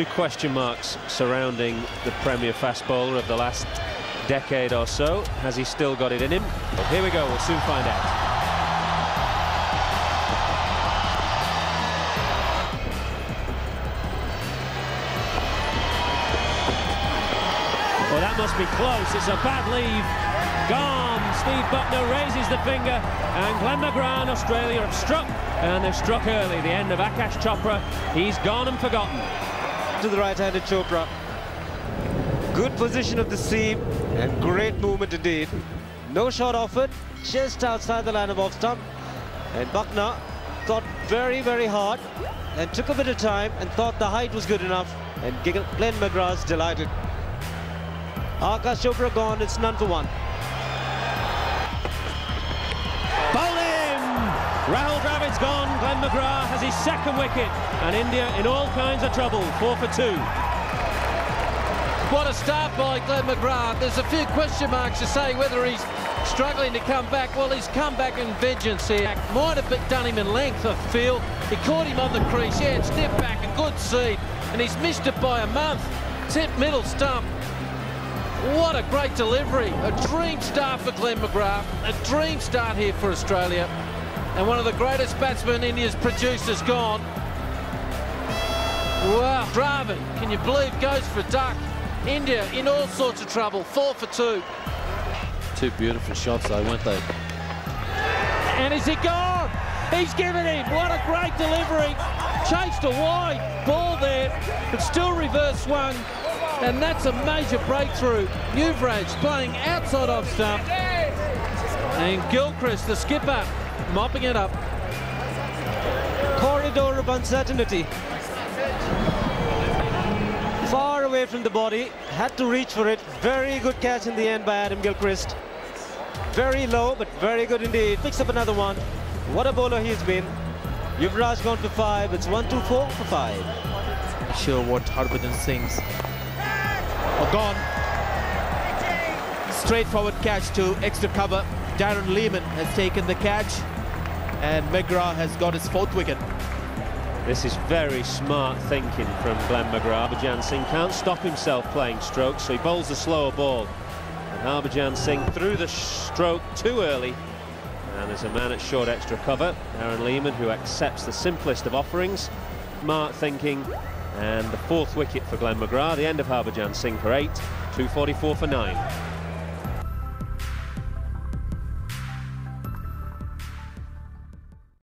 Two question marks surrounding the Premier fast bowler of the last decade or so. Has he still got it in him? Well, here we go, we'll soon find out. Well, that must be close. It's a bad leave. Gone. Steve Bucknor raises the finger, and Glenn McGrath Australia have struck, and they've struck early. The end of Akash Chopra. He's gone and forgotten. To the right-handed Chopra. Good position of the seam, and great movement indeed. No shot offered, just outside the line of off stump. And Bucknor thought very, very hard, and took a bit of time, and thought the height was good enough. And Glenn McGrath's delighted. Akash Chopra gone, it's none for one. Rahul Dravid's gone, Glenn McGrath has his second wicket, and India in all kinds of trouble, four for two. What a start by Glenn McGrath. There's a few question marks to say whether he's struggling to come back. Well, he's come back in vengeance here. Might have done him in length, I feel. He caught him on the crease. Yeah, step back, a good seed. And he's missed it by a month. Tip middle stump. What a great delivery. A dream start for Glenn McGrath. A dream start here for Australia. And one of the greatest batsmen India's produced is gone. Wow. Dravid, can you believe, goes for a duck. India in all sorts of trouble. Four for two. Two beautiful shots though, weren't they? And is he gone? He's given him. What a great delivery. Chased a wide ball there, but still reverse swung. And that's a major breakthrough. Yuvraj playing outside off stump. And Gilchrist, the skipper, mopping it up. Corridor of uncertainty. Far away from the body, had to reach for it. Very good catch in the end by Adam Gilchrist. Very low, but very good indeed. Picks up another one. What a bowler he's been. Yuvraj gone for five. It's one, two, four for five. Sure what Harbhajan Singh's Oh, gone. Straightforward catch to extra cover. Darren Lehmann has taken the catch and McGrath has got his fourth wicket. This is very smart thinking from Glenn McGrath. Harbhajan Singh can't stop himself playing strokes, so he bowls a slower ball. And Harbhajan Singh threw the stroke too early. And there's a man at short extra cover, Darren Lehmann, who accepts the simplest of offerings. Smart thinking, and the fourth wicket for Glenn McGrath, the end of Harbhajan Singh for eight, 244 for nine.